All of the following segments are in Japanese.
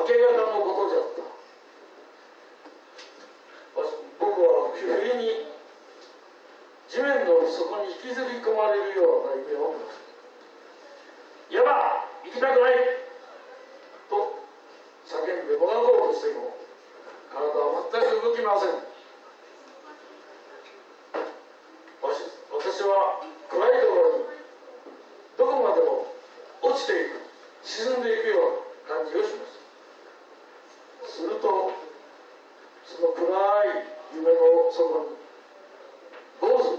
お寺のことだった。僕は不意に地面の底に引きずり込まれるような夢をやば行きたくないと叫んでもがこうとしても体は全く動きません。私は暗いところにどこまでも落ちていく沈んでいくような感じをしましたとその暗い夢の底に坊主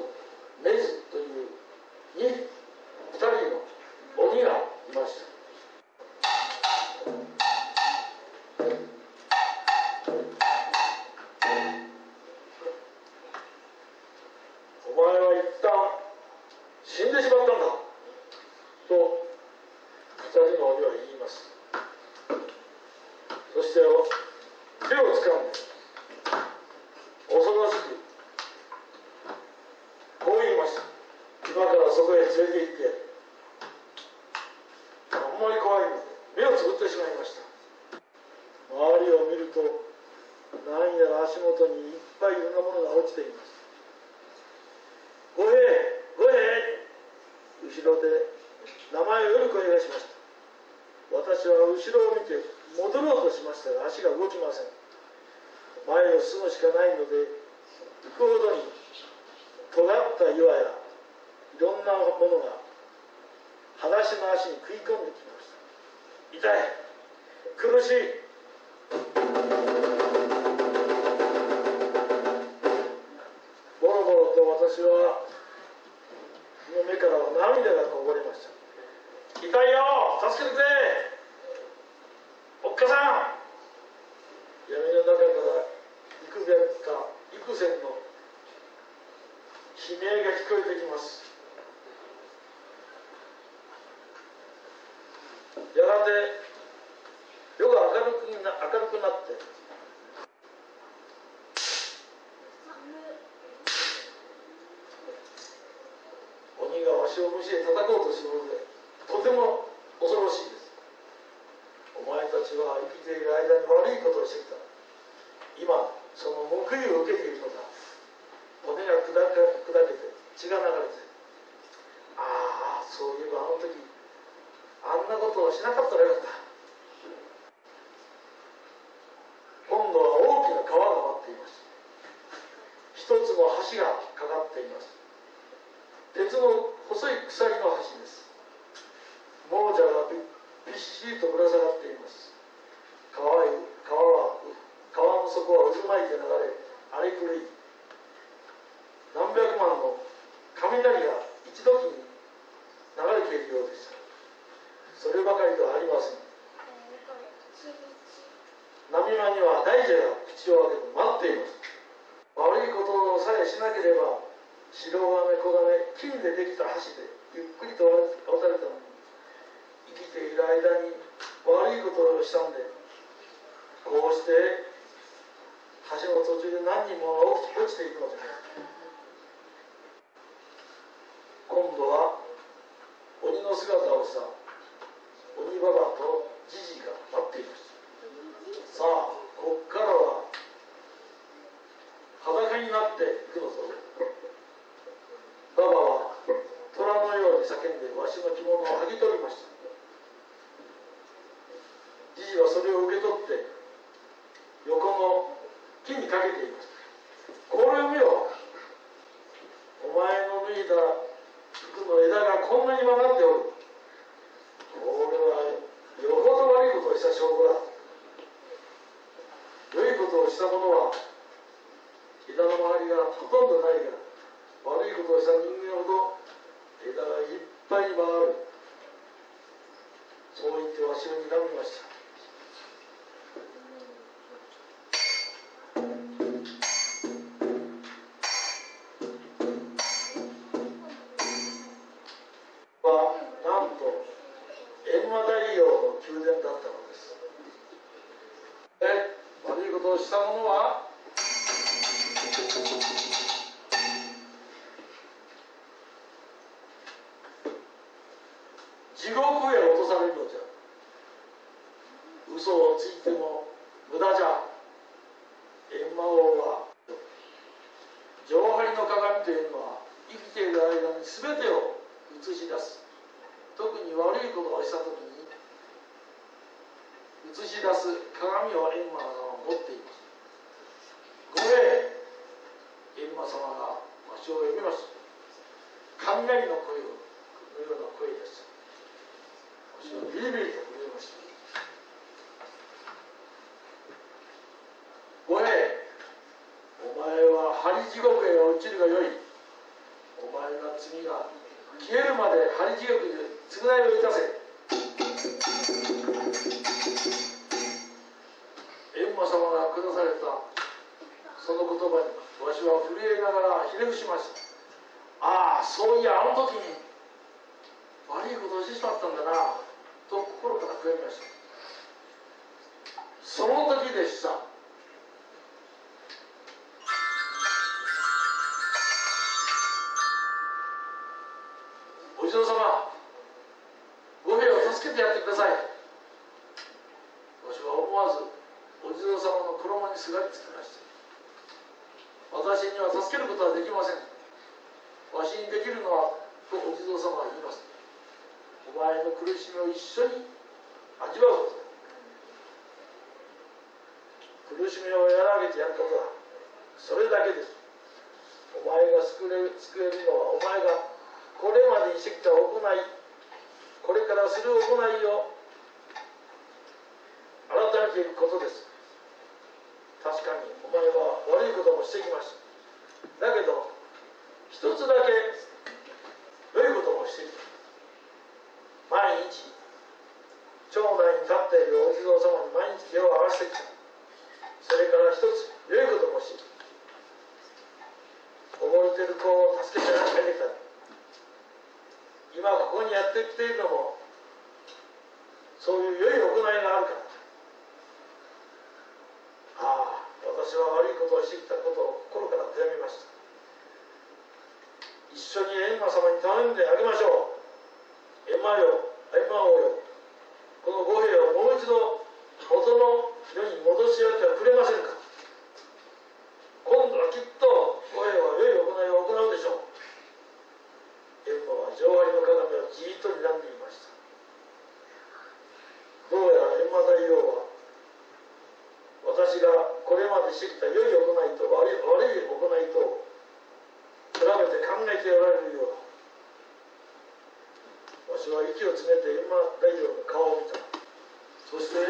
メズという二人の鬼がいましたお前は一旦死んでしまったんだと二人の鬼は言いますそして手をつかんで恐ろしくこう言いました今からそこへ連れて行ってやるあんまり怖いので目をつぶってしまいました周りを見ると何やら足元にいっぱいいろんなものが落ちています五平五平後ろで名前を呼ぶ声がしました。私は後ろを見て戻ろうとしましたが足が動きません。前を進むしかないので行くほどに尖った岩やいろんなものが裸足の足に食い込んできました。痛い。苦しい。ボロボロと私はの目からは涙がこぼれました。痛いよ助けてくれ。おっかさん。闇の中から幾千か幾千の悲鳴が聞こえてきますやがて夜が明るくな明るくなって鬼がわしを虫へ叩こうとするのでとても恐ろしいです。お前たちは生きている間に悪いことをしてきた。今その報いを受けているのだ。骨が砕け砕けて血が流れて。ああそういえばあの時あんなことをしなかったらよかった。今度は大きな川が待っています。一つの橋がかかっています。鉄の細い鎖の橋です。亡者がびっしりとぶら下がっています。川へ川は川の底は渦巻いて流れ荒れ狂い。何百万の雷が一時に流れているようでした。そればかりではありません。波間には大蛇が口を開けて待っています。悪いことさえしなければ白金小金金でできた橋でゆっくりと渡れたのに生きている間に悪いことをしたんでこうして橋の途中で何人も落ちていくのです今度は鬼の姿をした鬼ババとジジが待っていますさあこっからは裸になっていくのぞババは虎のように叫んでわしの着物を剥ぎ取りましたじじはそれを受け取って横の木にかけていますこれを見ろお前の脱いだ服の枝こんなに曲がっておるこれはよほど悪いことをした証拠だ良いことをした者は枝の周りがほとんどないが悪いことをした人間ほど枝がいっぱいに回る。そう言ってわしを睨みました。した者は？地獄へ落とされるのじゃ。嘘をついても無駄じゃ。閻魔王は。上張りの鏡というのは生きている間に全てを映し出す。特に悪いことをした時に映し出す鏡をエンマ様は持っていますごめエンマ様がわしを呼びます。雷の声をのような声ですわしはビリビリと震えましたごへお前は針地獄へ落ちるがよい。お前が罪が消えるまで針地獄で償いをいたせ。その言葉にわしは震えながらひれ伏しました。ああそういやあの時に悪いことをしてしまったんだなと心から悔やみました。その時でした。の苦しみを一緒に味わうこと苦しみを和らげてやることだそれだけですお前が救え救えるのはお前がこれまでにしてきた行いこれからする行いを改めていくことです。確かにお前は悪いこともしてきました。だけど一つだけ良いこともしてきた毎日町内に立っているお地蔵様に毎日手を合わせてきたそれから一つ良いこともし溺れてる子を助けてあげてきた今ここにやってきているのもそういう良い行いがあるからああ私は悪いことをしてきたことを心から悔やみました一緒に閻魔様に頼んであげましょう。閻魔よ閻魔王よ。この五兵をもう一度元の世に戻し合ってはくれませんか？今度はきっと五兵は良い行いを行うでしょう。閻魔は上割の鏡をじっと睨んでいました。どうやら閻魔大王は私がこれまでしてきた良い行いと悪い悪い行いと比べて考えておられるようだわしは息を詰めて閻魔大王の顔を見た。そして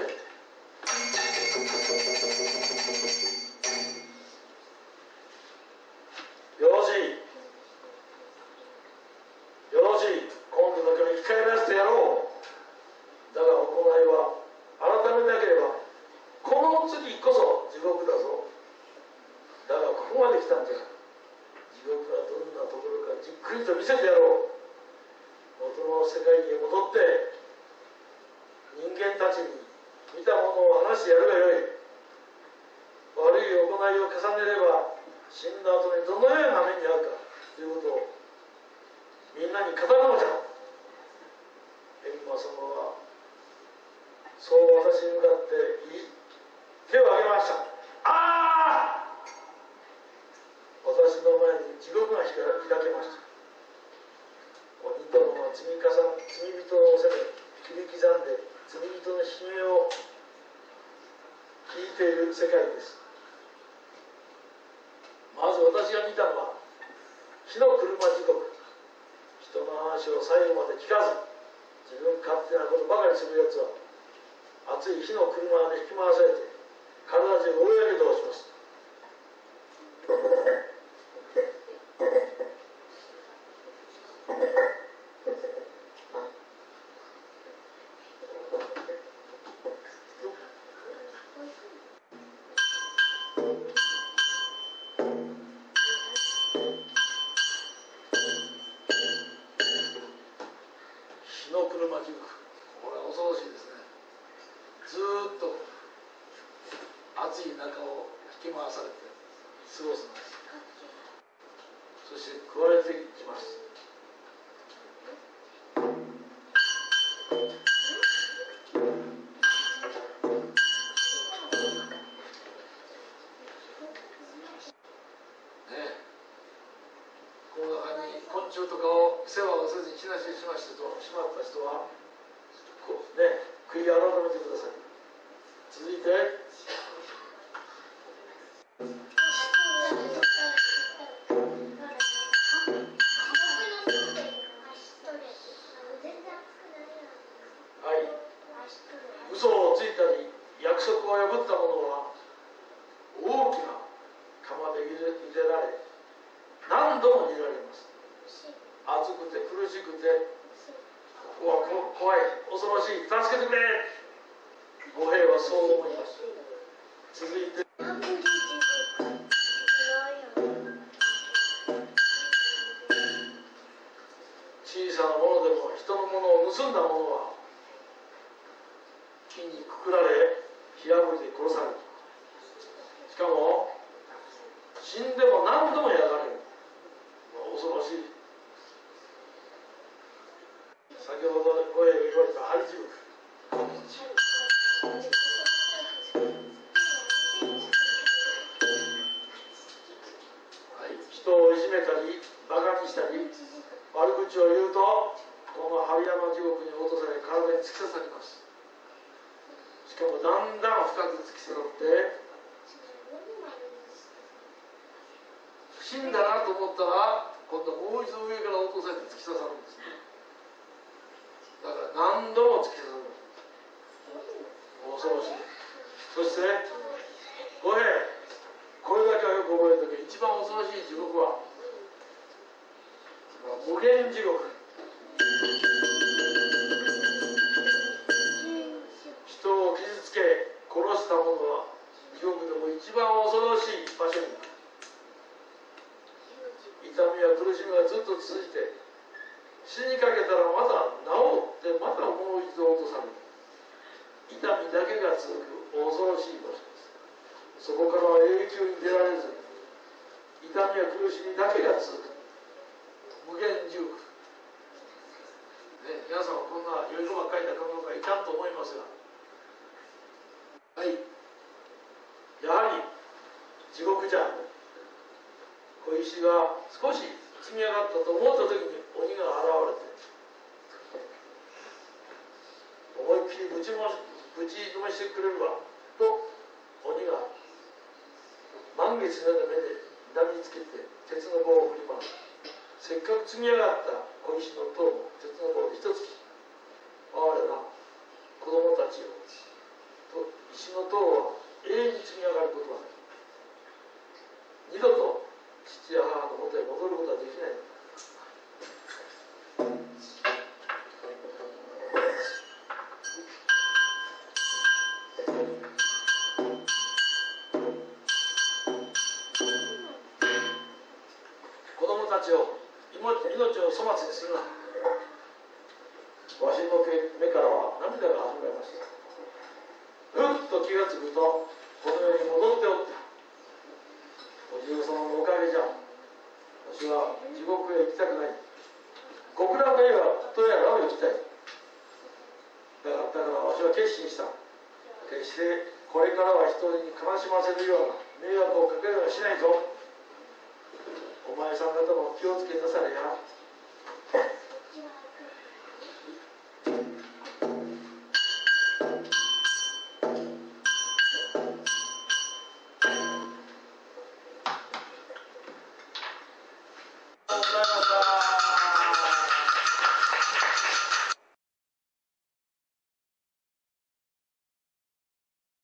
よろしい。よろしい。今度だけは生き返らせてやろう。だが行いは改めなければこの次こそ地獄だぞ。だがここまで来たんじゃ地獄はどんなところかじっくりと見せてやろう。元の世界に戻って人間たちに見たものを話してやるがよい。悪い行いを重ねれば死んだ後にどのような目に遭うかということをみんなに語るのじゃ。閻魔様はそう私に向かって手を挙げました。ああ私の前に地獄が開けました。積み重ね罪人を責め切り刻んで罪人の悲鳴を聞いている世界です。まず私が見たのは火の車地獄人の話を最後まで聞かず自分勝手なことばかりするやつは熱い火の車で引き回されて体中大やけどをします。火の車地獄これは恐ろしいですね。ずーっと暑い中を引き回されて過ごすんです。そして食われていきます虫とかを世話をせずに死なしてしましたとしまった人はこうね悔い改めてください。続いて。はい。嘘をついたり約束を破った者は大きな釜で入れ入れられ何度も煮られます。暑くて苦しくてうわこ怖い恐ろしい助けてくれ。五兵はそう思います。続いて。小さなものでも人のものを盗んだ者は木にくくられ火あぶりで殺される。しかも死んでも何度も焼かれる。恐ろしい先ほど声が言われた針地獄はい、人をいじめたりバカにしたり悪口を言うとこの針山地獄に落とされ体に突き刺さりますしかもだんだん深く突き刺さって。死んだなと思ったら今度もう一度上から落とされて突き刺さるんですね。だから何度も突き刺さる恐ろしい。そして五平これだけはよく覚えておけ一番恐ろしい地獄は。無限地獄。だけが続く恐ろしい場所ですそこからは永久に出られず痛みや苦しみだけが続く無限地獄ね皆さんはこんな余剰が書いた方がいたと思いますがはいやはり地獄じゃ小石が少し積み上がったと思った時に鬼が現れて思いっきりぶちもぶちのめしてくれるわ。と鬼が満月のような目で痛みつけて鉄の棒を振り回す。せっかく積み上がった小石の塔も鉄の棒で一つき哀れな子供たちをと石の塔は永遠に積み上がることはない。二度と子供たちを命を粗末にするな。わしの目からは涙が溢れました。ふっと気がつくとこの世に戻っておった。お地蔵様のおかげじゃ。私は地獄へ行きたくない。極楽へはとやらを行きたい。だからだからわしは決心した。決してこれからは人に悲しませるような迷惑をかけるようにしないぞ。お前さん方も気をつけなされや。